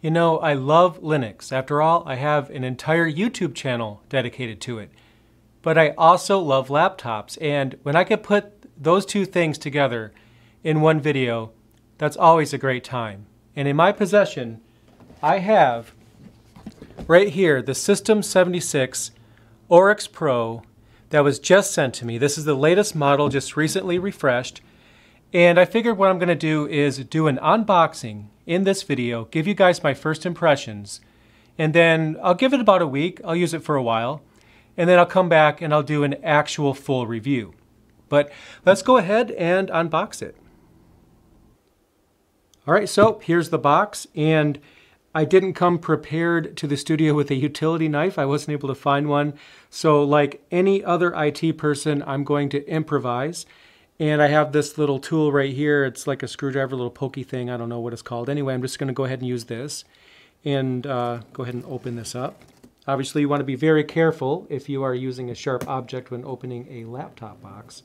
You know, I love Linux. After all, I have an entire YouTube channel dedicated to it. But I also love laptops, and when I can put those two things together in one video, that's always a great time. And in my possession, I have right here the System 76 Oryx Pro that was just sent to me. This is the latest model, just recently refreshed. And I figured what I'm going to do is do an unboxing in this video, give you guys my first impressions, and then I'll give it about a week. I'll use it for a while, and then I'll come back and I'll do an actual full review. But let's go ahead and unbox it. All right, so here's the box, and I didn't come prepared to the studio with a utility knife. I wasn't able to find one. So like any other IT person, I'm going to improvise. And I have this little tool right here. It's like a screwdriver, little pokey thing. I don't know what it's called. Anyway, I'm just going to go ahead and use this and uh, go ahead and open this up. Obviously, you want to be very careful if you are using a sharp object when opening a laptop box.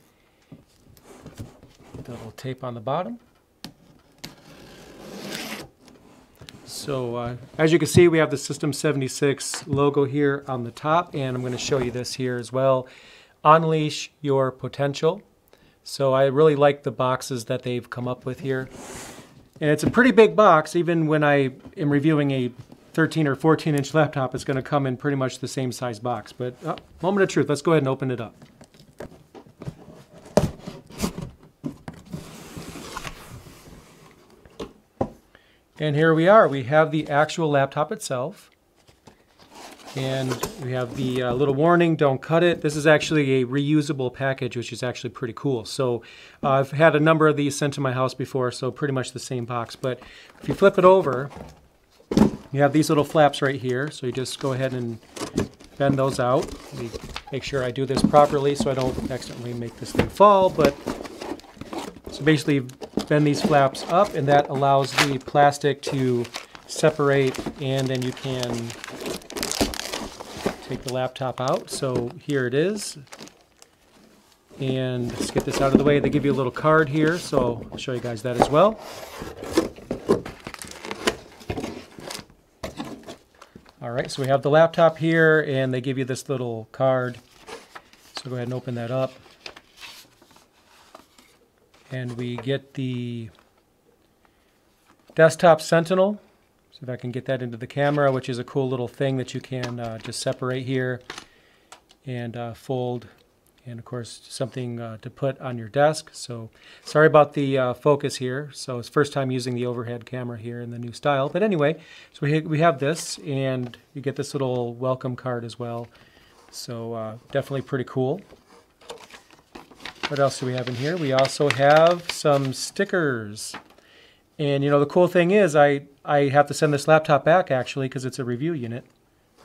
Double tape on the bottom. So uh, as you can see, we have the System 76 logo here on the top, and I'm going to show you this here as well. Unleash your potential. So I really like the boxes that they've come up with here. And it's a pretty big box, even when I am reviewing a 13 or 14 inch laptop, it's going to come in pretty much the same size box. But oh, moment of truth, let's go ahead and open it up. And here we are. We have the actual laptop itself. And we have the uh, little warning, don't cut it. This is actually a reusable package, which is actually pretty cool. So uh, I've had a number of these sent to my house before, so pretty much the same box. But if you flip it over, you have these little flaps right here. So you just go ahead and bend those out. Make sure I do this properly so I don't accidentally make this thing fall. But so basically bend these flaps up and that allows the plastic to separate and then you can take the laptop out. So here it is. And let's get this out of the way. They give you a little card here, so I'll show you guys that as well. All right, so we have the laptop here, and they give you this little card. So go ahead and open that up. And we get the desktop Sentinel if I can get that into the camera, which is a cool little thing that you can uh, just separate here and uh, fold. And of course, something uh, to put on your desk. So sorry about the uh, focus here. So it's first time using the overhead camera here in the new style. But anyway, so we, we have this and you get this little welcome card as well. So uh, definitely pretty cool. What else do we have in here? We also have some stickers. And you know, the cool thing is I, I have to send this laptop back actually because it's a review unit.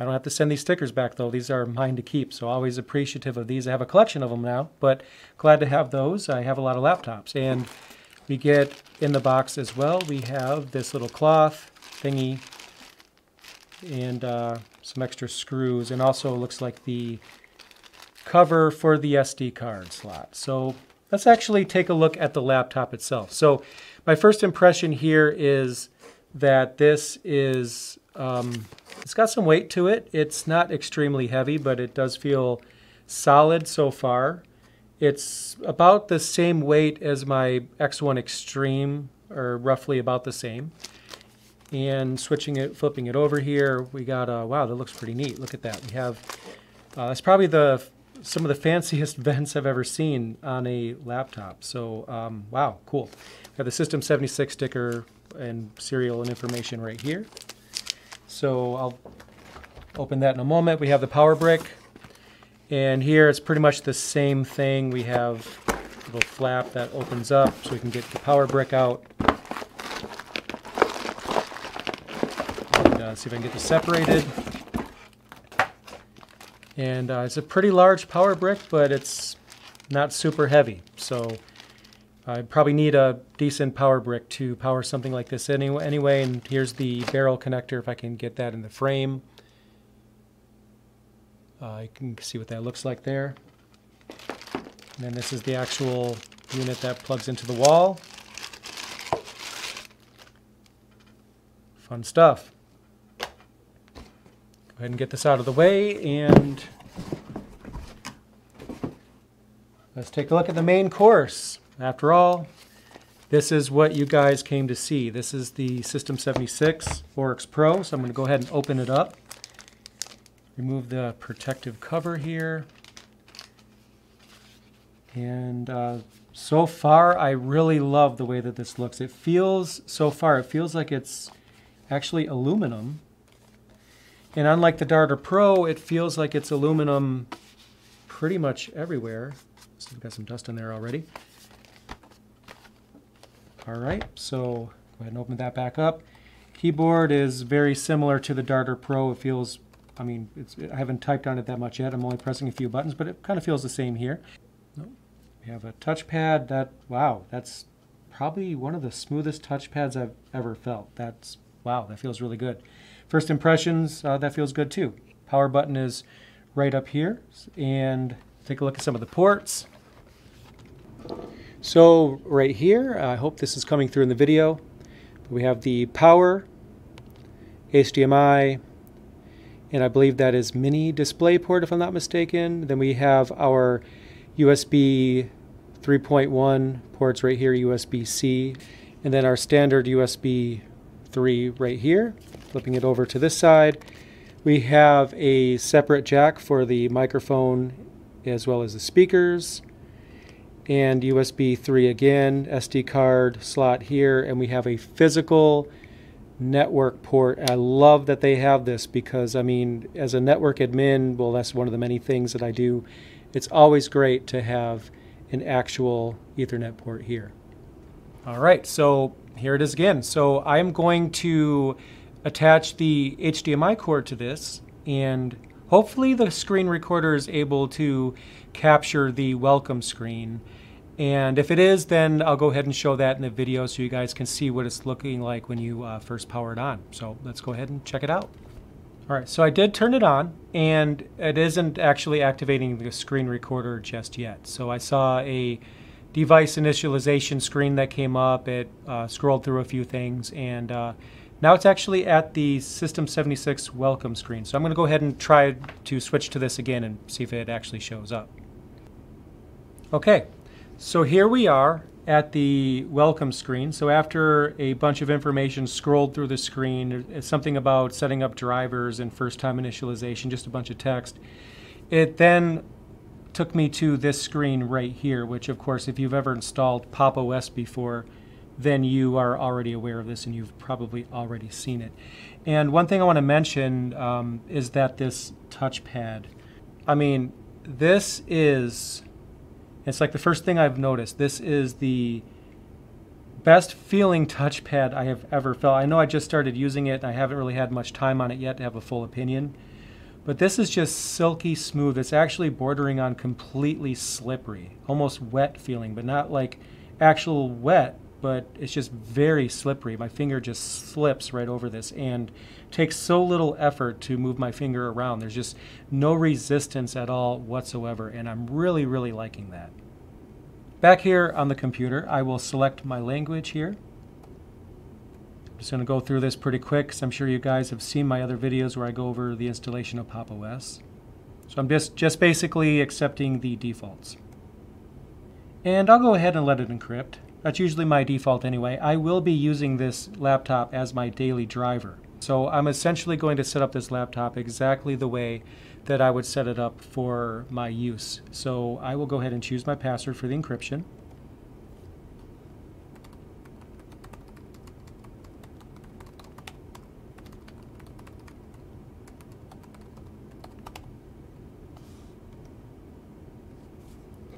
I don't have to send these stickers back though. These are mine to keep. So always appreciative of these. I have a collection of them now, but glad to have those. I have a lot of laptops. And we get in the box as well, we have this little cloth thingy and uh, some extra screws. And also looks like the cover for the SD card slot. So let's actually take a look at the laptop itself. So my first impression here is that this is, um, it's got some weight to it. It's not extremely heavy, but it does feel solid so far. It's about the same weight as my X1 Extreme, or roughly about the same. And switching it, flipping it over here, we got, a, wow, that looks pretty neat. Look at that. We have, uh, that's probably the some of the fanciest vents I've ever seen on a laptop. So, um, wow, cool. Got the System 76 sticker and serial and information right here. So I'll open that in a moment. We have the power brick. And here it's pretty much the same thing. We have a little flap that opens up so we can get the power brick out. And uh, see if I can get this separated. And uh, it's a pretty large power brick, but it's not super heavy. So I probably need a decent power brick to power something like this anyway, anyway, and here's the barrel connector if I can get that in the frame. Uh, you can see what that looks like there. And then this is the actual unit that plugs into the wall. Fun stuff. Ahead and get this out of the way and let's take a look at the main course. After all, this is what you guys came to see. This is the System 76 Oryx Pro, so I'm going to go ahead and open it up. Remove the protective cover here. And uh, so far, I really love the way that this looks. It feels, so far, it feels like it's actually aluminum. And unlike the Darter Pro, it feels like it's aluminum pretty much everywhere. So we've got some dust in there already. All right, so go ahead and open that back up. Keyboard is very similar to the Darter Pro. It feels, I mean, I haven't typed on it that much yet. I'm only pressing a few buttons, but it kind of feels the same here. We have a touchpad that, wow, that's probably one of the smoothest touchpads I've ever felt. That's, wow, that feels really good. First impressions, uh, that feels good too. Power button is right up here. And take a look at some of the ports. So right here, I hope this is coming through in the video. We have the power, HDMI, and I believe that is mini display port if I'm not mistaken. Then we have our USB 3.1 ports right here, USB-C, and then our standard USB 3 right here. Flipping it over to this side, we have a separate jack for the microphone as well as the speakers and USB 3 again, SD card slot here, and we have a physical network port. I love that they have this because, I mean, as a network admin, well, that's one of the many things that I do. It's always great to have an actual Ethernet port here. All right, so here it is again. So I'm going to attach the HDMI cord to this and hopefully the screen recorder is able to capture the welcome screen and if it is, then I'll go ahead and show that in the video so you guys can see what it's looking like when you uh, first power it on. So let's go ahead and check it out. All right, so I did turn it on, and it isn't actually activating the screen recorder just yet. So I saw a device initialization screen that came up. It uh, scrolled through a few things, and uh, now it's actually at the System 76 welcome screen. So I'm going to go ahead and try to switch to this again and see if it actually shows up. Okay, so here we are at the welcome screen. So after a bunch of information scrolled through the screen, it's something about setting up drivers and first time initialization, just a bunch of text. It then took me to this screen right here, which of course, if you've ever installed Pop OS before, then you are already aware of this and you've probably already seen it. And one thing I want to mention um, is that this touchpad, I mean, this is it's like the first thing I've noticed. This is the best feeling touchpad I have ever felt. I know I just started using it. And I haven't really had much time on it yet to have a full opinion. But this is just silky smooth. It's actually bordering on completely slippery, almost wet feeling, but not like actual wet, but it's just very slippery. My finger just slips right over this and takes so little effort to move my finger around. There's just no resistance at all whatsoever, and I'm really, really liking that. Back here on the computer, I will select my language here. I'm just going to go through this pretty quick because I'm sure you guys have seen my other videos where I go over the installation of Pop OS. So I'm just, just basically accepting the defaults. And I'll go ahead and let it encrypt. That's usually my default anyway. I will be using this laptop as my daily driver. So I'm essentially going to set up this laptop exactly the way that I would set it up for my use. So I will go ahead and choose my password for the encryption.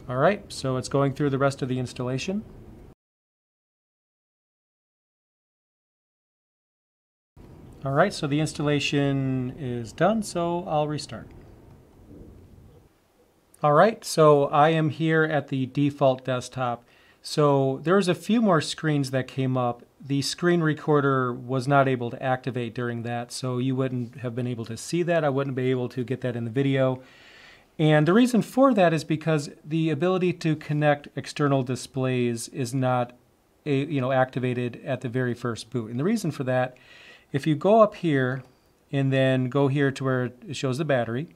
All right, so it's going through the rest of the installation. All right, so the installation is done, so I'll restart. All right, so I am here at the default desktop. So there's a few more screens that came up. The screen recorder was not able to activate during that, so you wouldn't have been able to see that. I wouldn't be able to get that in the video. And the reason for that is because the ability to connect external displays is not a, you know, activated at the very first boot. And the reason for that if you go up here and then go here to where it shows the battery.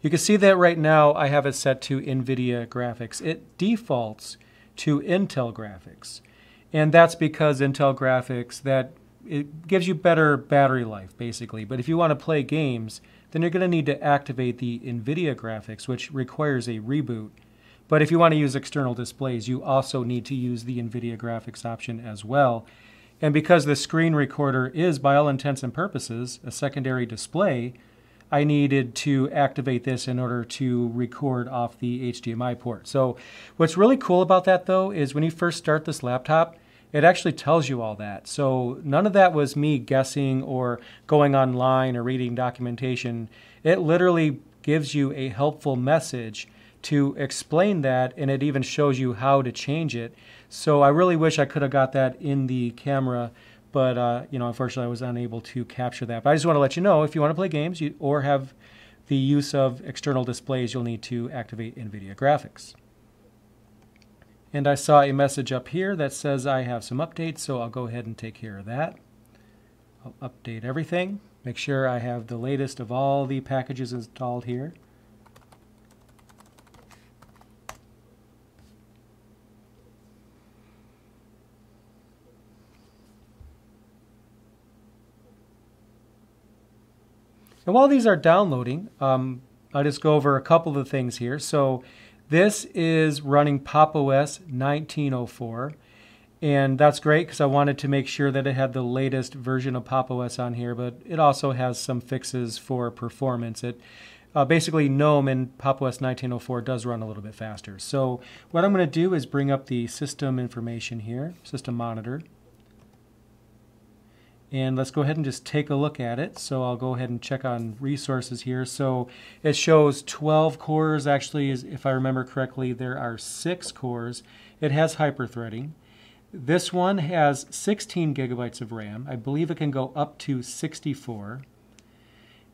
You can see that right now I have it set to NVIDIA graphics. It defaults to Intel graphics. And that's because Intel graphics, that it gives you better battery life, basically. But if you want to play games, then you're going to need to activate the NVIDIA graphics, which requires a reboot. But if you want to use external displays, you also need to use the NVIDIA graphics option as well. And because the screen recorder is, by all intents and purposes, a secondary display, I needed to activate this in order to record off the HDMI port. So what's really cool about that though is when you first start this laptop, it actually tells you all that. So none of that was me guessing or going online or reading documentation. It literally gives you a helpful message to explain that and it even shows you how to change it. So I really wish I could have got that in the camera but uh, you know, unfortunately, I was unable to capture that. But I just want to let you know if you want to play games you, or have the use of external displays, you'll need to activate NVIDIA graphics. And I saw a message up here that says I have some updates, so I'll go ahead and take care of that. I'll update everything, make sure I have the latest of all the packages installed here. And while these are downloading, um, I'll just go over a couple of things here. So this is running Pop! OS 1904. And that's great because I wanted to make sure that it had the latest version of Pop! OS on here, but it also has some fixes for performance. It uh, basically GNOME and Pop! OS 1904 does run a little bit faster. So what I'm going to do is bring up the system information here, system monitor. And let's go ahead and just take a look at it. So I'll go ahead and check on resources here. So it shows 12 cores. Actually, if I remember correctly, there are six cores. It has hyperthreading. This one has 16 gigabytes of RAM. I believe it can go up to 64.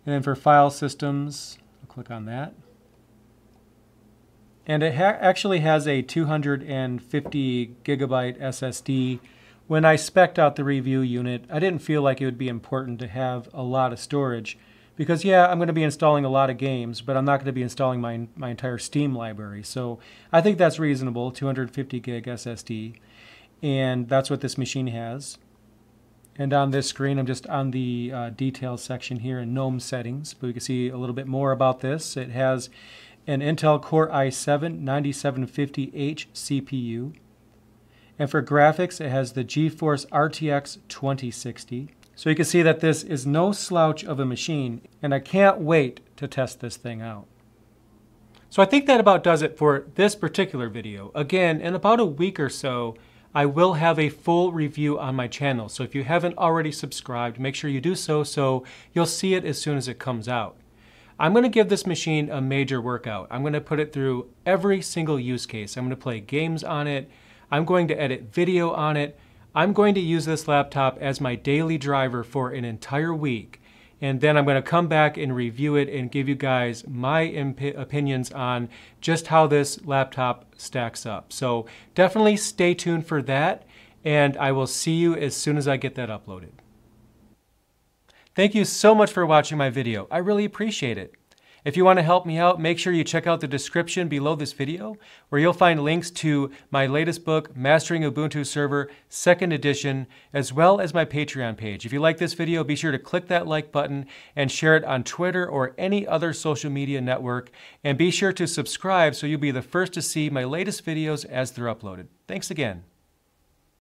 And then for file systems, I'll click on that. And it ha actually has a 250 gigabyte SSD when I spec'd out the review unit, I didn't feel like it would be important to have a lot of storage because yeah, I'm going to be installing a lot of games, but I'm not going to be installing my, my entire Steam library. So I think that's reasonable, 250 gig SSD. And that's what this machine has. And on this screen, I'm just on the uh, details section here in GNOME settings, but we can see a little bit more about this. It has an Intel Core i7 9750H CPU. And for graphics, it has the GeForce RTX 2060. So you can see that this is no slouch of a machine, and I can't wait to test this thing out. So I think that about does it for this particular video. Again, in about a week or so, I will have a full review on my channel. So if you haven't already subscribed, make sure you do so so you'll see it as soon as it comes out. I'm going to give this machine a major workout. I'm going to put it through every single use case. I'm going to play games on it. I'm going to edit video on it. I'm going to use this laptop as my daily driver for an entire week. And then I'm going to come back and review it and give you guys my opinions on just how this laptop stacks up. So definitely stay tuned for that. And I will see you as soon as I get that uploaded. Thank you so much for watching my video. I really appreciate it. If you want to help me out, make sure you check out the description below this video, where you'll find links to my latest book, Mastering Ubuntu Server, second edition, as well as my Patreon page. If you like this video, be sure to click that like button and share it on Twitter or any other social media network. And be sure to subscribe so you'll be the first to see my latest videos as they're uploaded. Thanks again.